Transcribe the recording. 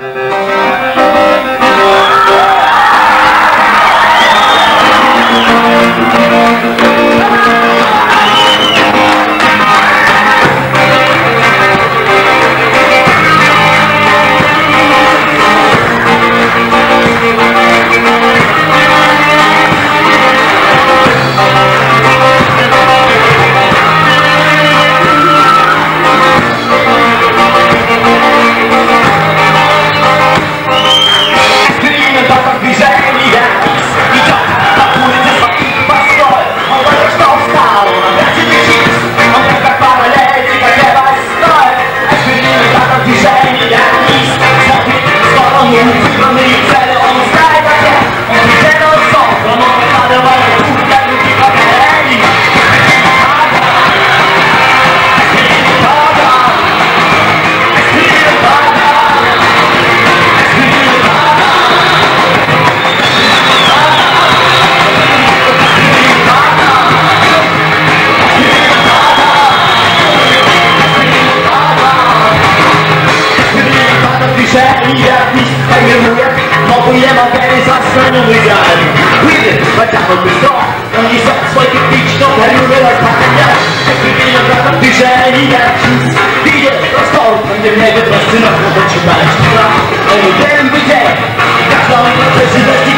sono quindi facciamo questo non gli so suoi che dicono per lui la spagna e quindi io da DJ Yacis DJ lo sto quando mi vedo prossimo non ci faccio e mi tempo te cazzo mi faccio si